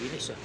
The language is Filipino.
Bilis ah.